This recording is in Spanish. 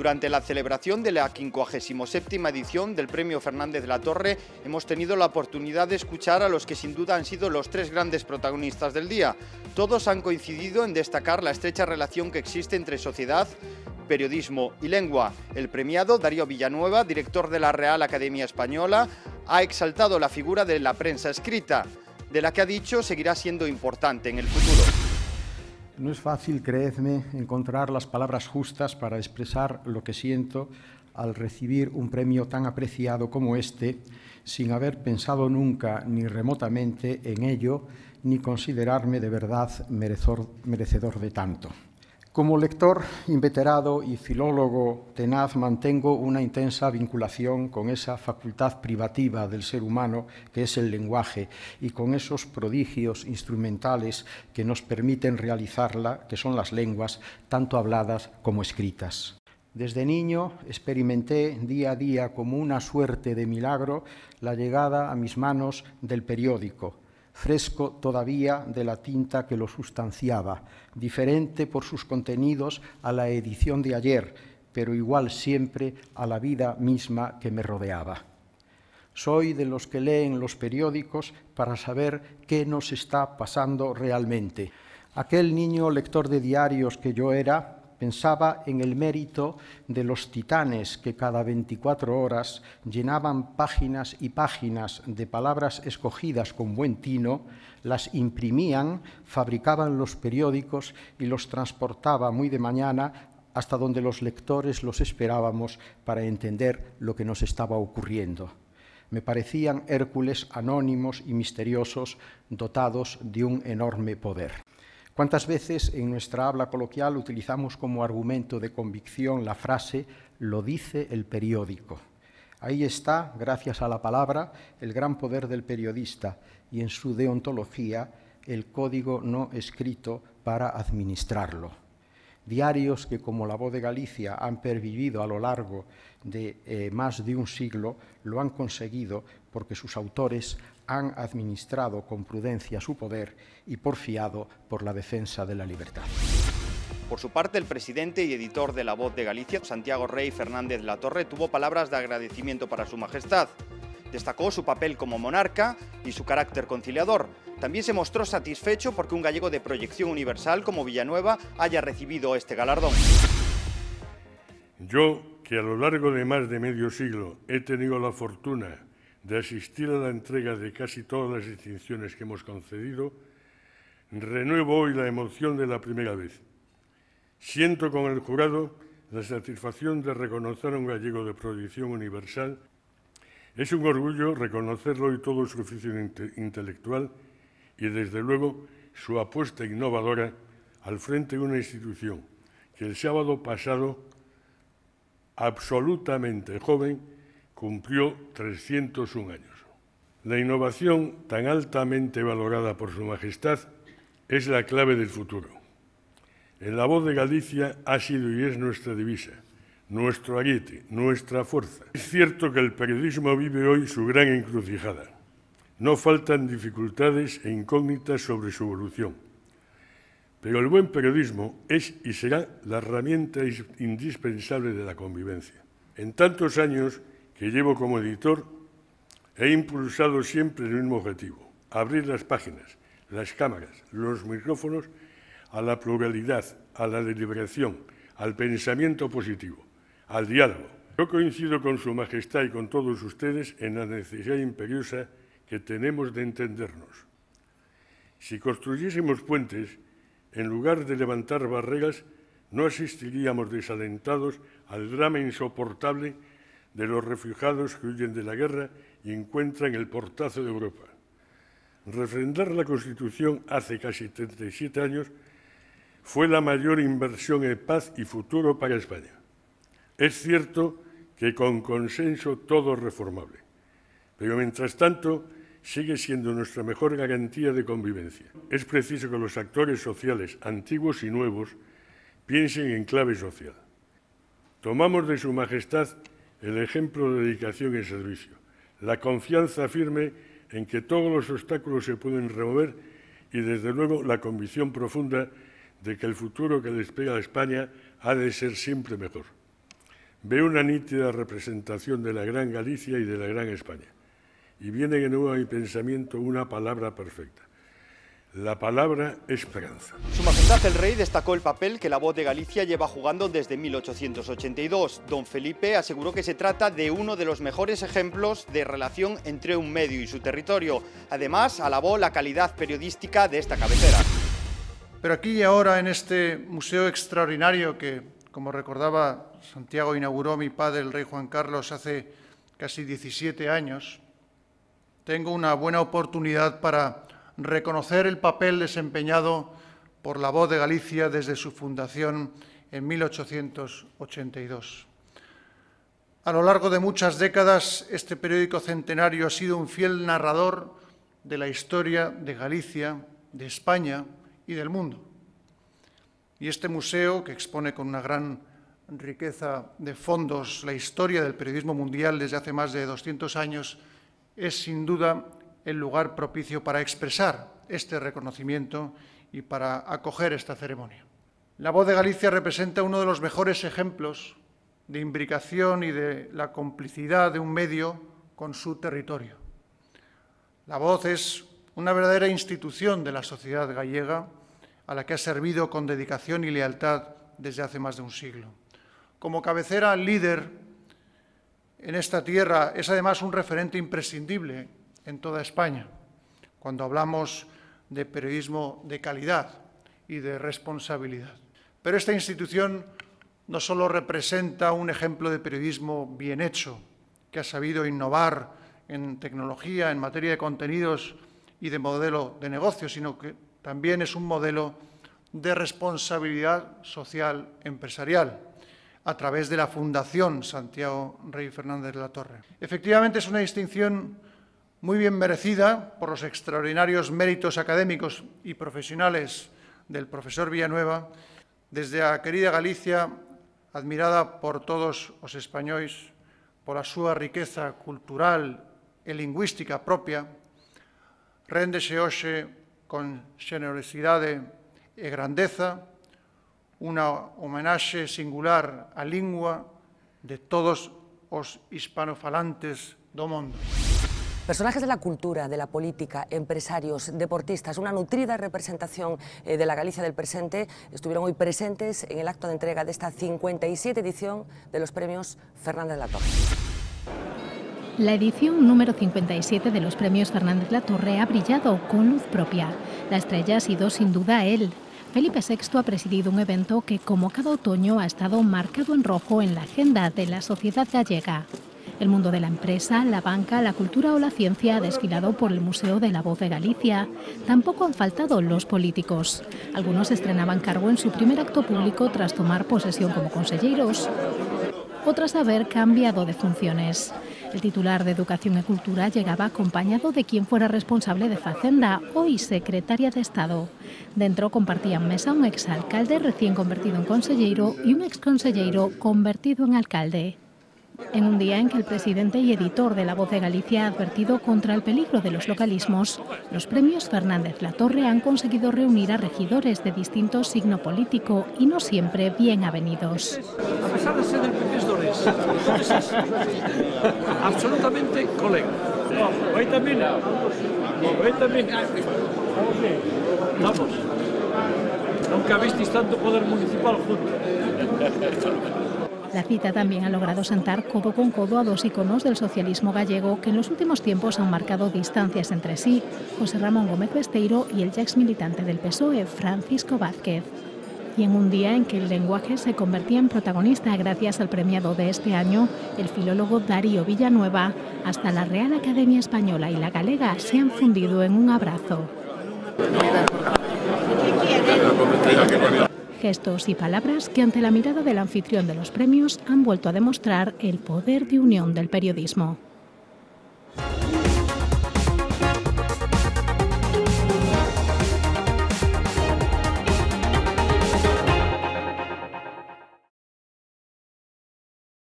Durante la celebración de la 57 edición del Premio Fernández de la Torre hemos tenido la oportunidad de escuchar a los que sin duda han sido los tres grandes protagonistas del día. Todos han coincidido en destacar la estrecha relación que existe entre sociedad, periodismo y lengua. El premiado, Darío Villanueva, director de la Real Academia Española, ha exaltado la figura de la prensa escrita, de la que ha dicho seguirá siendo importante en el futuro. No es fácil, creedme, encontrar las palabras justas para expresar lo que siento al recibir un premio tan apreciado como este, sin haber pensado nunca ni remotamente en ello, ni considerarme de verdad merecedor de tanto. Como lector inveterado y filólogo tenaz mantengo una intensa vinculación con esa facultad privativa del ser humano que es el lenguaje y con esos prodigios instrumentales que nos permiten realizarla, que son las lenguas, tanto habladas como escritas. Desde niño experimenté día a día como una suerte de milagro la llegada a mis manos del periódico, fresco todavía de la tinta que lo sustanciaba, diferente por sus contenidos a la edición de ayer, pero igual siempre a la vida misma que me rodeaba. Soy de los que leen los periódicos para saber qué nos está pasando realmente. Aquel niño lector de diarios que yo era pensaba en el mérito de los titanes que cada 24 horas llenaban páginas y páginas de palabras escogidas con buen tino, las imprimían, fabricaban los periódicos y los transportaba muy de mañana hasta donde los lectores los esperábamos para entender lo que nos estaba ocurriendo. Me parecían Hércules anónimos y misteriosos dotados de un enorme poder. ¿Cuántas veces en nuestra habla coloquial utilizamos como argumento de convicción la frase lo dice el periódico? Ahí está, gracias a la palabra, el gran poder del periodista y en su deontología el código no escrito para administrarlo. Diarios que, como la voz de Galicia, han pervivido a lo largo de eh, más de un siglo, lo han conseguido porque sus autores han administrado con prudencia su poder y porfiado por la defensa de la libertad. Por su parte, el presidente y editor de La Voz de Galicia, Santiago Rey Fernández La Torre, tuvo palabras de agradecimiento para su majestad. Destacó su papel como monarca y su carácter conciliador. También se mostró satisfecho porque un gallego de proyección universal como Villanueva haya recibido este galardón. Yo, que a lo largo de más de medio siglo he tenido la fortuna de asistir a la entrega de casi todas las distinciones que hemos concedido, renuevo hoy la emoción de la primera vez. Siento con el jurado la satisfacción de reconocer a un gallego de proyección universal. Es un orgullo reconocerlo hoy todo su oficio intelectual y, desde luego, su apuesta innovadora al frente de una institución que el sábado pasado, absolutamente joven, cumplió 301 años. La innovación, tan altamente valorada por Su Majestad, es la clave del futuro. En la voz de Galicia ha sido y es nuestra divisa, nuestro ariete, nuestra fuerza. Es cierto que el periodismo vive hoy su gran encrucijada. No faltan dificultades e incógnitas sobre su evolución. Pero el buen periodismo es y será la herramienta indispensable de la convivencia. En tantos años que llevo como editor, he impulsado siempre el mismo objetivo, abrir las páginas, las cámaras, los micrófonos a la pluralidad, a la deliberación, al pensamiento positivo, al diálogo. Yo coincido con Su Majestad y con todos ustedes en la necesidad imperiosa que tenemos de entendernos. Si construyésemos puentes, en lugar de levantar barreras, no asistiríamos desalentados al drama insoportable de los refugiados que huyen de la guerra y encuentran el portazo de Europa. Refrendar la Constitución hace casi 37 años fue la mayor inversión en paz y futuro para España. Es cierto que con consenso todo es reformable, pero mientras tanto sigue siendo nuestra mejor garantía de convivencia. Es preciso que los actores sociales, antiguos y nuevos, piensen en clave social. Tomamos de Su Majestad el ejemplo de dedicación y servicio, la confianza firme en que todos los obstáculos se pueden remover y, desde luego, la convicción profunda de que el futuro que despega a España ha de ser siempre mejor. Ve una nítida representación de la Gran Galicia y de la Gran España. Y viene de nuevo a mi pensamiento una palabra perfecta. La palabra esperanza. Su Majestad el Rey destacó el papel que la voz de Galicia lleva jugando desde 1882. Don Felipe aseguró que se trata de uno de los mejores ejemplos de relación entre un medio y su territorio. Además, alabó la calidad periodística de esta cabecera. Pero aquí y ahora, en este museo extraordinario que, como recordaba Santiago, inauguró mi padre, el rey Juan Carlos, hace casi 17 años, tengo una buena oportunidad para reconocer el papel desempeñado por la voz de Galicia desde su fundación en 1882. A lo largo de muchas décadas, este periódico centenario ha sido un fiel narrador de la historia de Galicia, de España y del mundo. Y este museo, que expone con una gran riqueza de fondos la historia del periodismo mundial desde hace más de 200 años, es sin duda el lugar propicio para expresar este reconocimiento y para acoger esta ceremonia. La voz de Galicia representa uno de los mejores ejemplos de imbricación y de la complicidad de un medio con su territorio. La voz es una verdadera institución de la sociedad gallega a la que ha servido con dedicación y lealtad desde hace más de un siglo. Como cabecera líder en esta tierra es además un referente imprescindible en toda España, cuando hablamos de periodismo de calidad y de responsabilidad. Pero esta institución no solo representa un ejemplo de periodismo bien hecho, que ha sabido innovar en tecnología, en materia de contenidos y de modelo de negocio, sino que también es un modelo de responsabilidad social empresarial a través de la Fundación Santiago Rey Fernández de la Torre. Efectivamente, es una distinción muy bien merecida por los extraordinarios méritos académicos y profesionales del profesor Villanueva, desde a querida Galicia, admirada por todos os españois pola súa riqueza cultural e lingüística propia, réndese hoxe con xenerosidade e grandeza unha homenaxe singular á lingua de todos os hispanofalantes do mundo. Personajes de la cultura, de la política, empresarios, deportistas, una nutrida representación eh, de la Galicia del presente estuvieron hoy presentes en el acto de entrega de esta 57 edición de los premios Fernández de la Torre. La edición número 57 de los premios Fernández La Torre ha brillado con luz propia. La estrella ha sido sin duda él. Felipe VI ha presidido un evento que, como cada otoño, ha estado marcado en rojo en la agenda de la sociedad gallega. El mundo de la empresa, la banca, la cultura o la ciencia ha desfilado por el Museo de la Voz de Galicia. Tampoco han faltado los políticos. Algunos estrenaban cargo en su primer acto público tras tomar posesión como consejeros. Otras haber cambiado de funciones. El titular de Educación y Cultura llegaba acompañado de quien fuera responsable de Facenda, hoy secretaria de Estado. Dentro compartían mesa un exalcalde recién convertido en consejero y un exconsejero convertido en alcalde en un día en que el presidente y editor de La Voz de Galicia ha advertido contra el peligro de los localismos, los premios Fernández La Torre han conseguido reunir a regidores de distinto signo político y no siempre bien avenidos. A pesar de ser del premios absolutamente colega. hoy también, hoy también. Vamos. Nunca visteis tanto poder municipal juntos. La cita también ha logrado sentar codo con codo a dos iconos del socialismo gallego que en los últimos tiempos han marcado distancias entre sí, José Ramón Gómez Besteiro y el ya ex militante del PSOE, Francisco Vázquez. Y en un día en que el lenguaje se convertía en protagonista gracias al premiado de este año, el filólogo Darío Villanueva, hasta la Real Academia Española y la Galega se han fundido en un abrazo. Gestos y palabras que ante la mirada del anfitrión de los premios han vuelto a demostrar el poder de unión del periodismo.